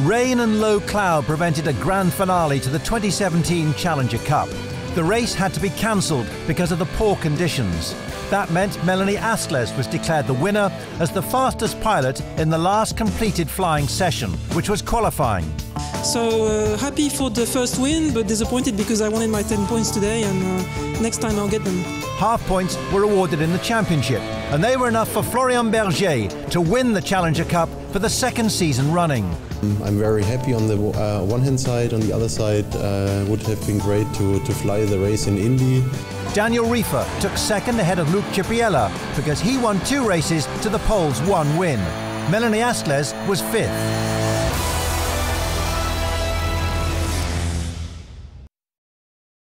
Rain and low cloud prevented a grand finale to the 2017 Challenger Cup. The race had to be cancelled because of the poor conditions. That meant Melanie Astles was declared the winner as the fastest pilot in the last completed flying session, which was qualifying. So uh, happy for the first win, but disappointed because I wanted my 10 points today, and uh, next time I'll get them. Half points were awarded in the championship, and they were enough for Florian Berger to win the Challenger Cup for the second season running. I'm very happy on the uh, one hand side. On the other side, uh, would have been great to, to fly the race in Indy. Daniel Ryfa took second ahead of Luke Czepiela because he won two races to the Pole's one win. Melanie Astles was fifth.